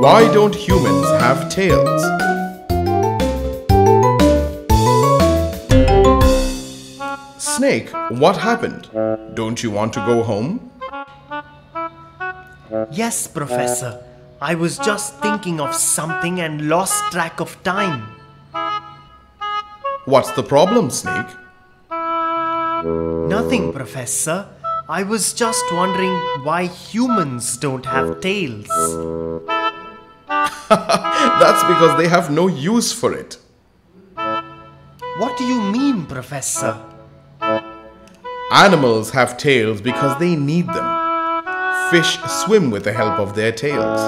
Why don't humans have tails? Snake, what happened? Don't you want to go home? Yes, Professor. I was just thinking of something and lost track of time. What's the problem, Snake? Nothing, Professor. I was just wondering why humans don't have tails. That's because they have no use for it. What do you mean, Professor? Animals have tails because they need them. Fish swim with the help of their tails.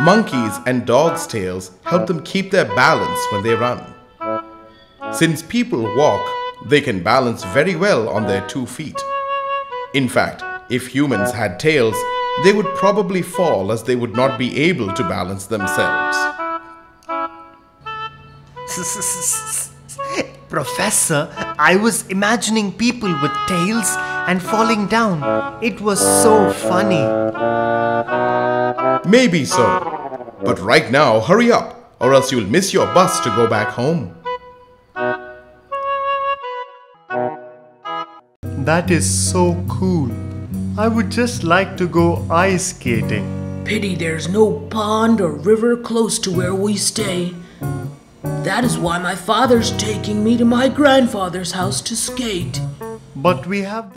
Monkeys and dogs' tails help them keep their balance when they run. Since people walk, they can balance very well on their two feet. In fact, if humans had tails, they would probably fall as they would not be able to balance themselves. Professor, I was imagining people with tails and falling down. It was so funny. Maybe so. But right now, hurry up, or else you'll miss your bus to go back home. That is so cool. I would just like to go ice skating. Pity there's no pond or river close to where we stay. That is why my father's taking me to my grandfather's house to skate. But we have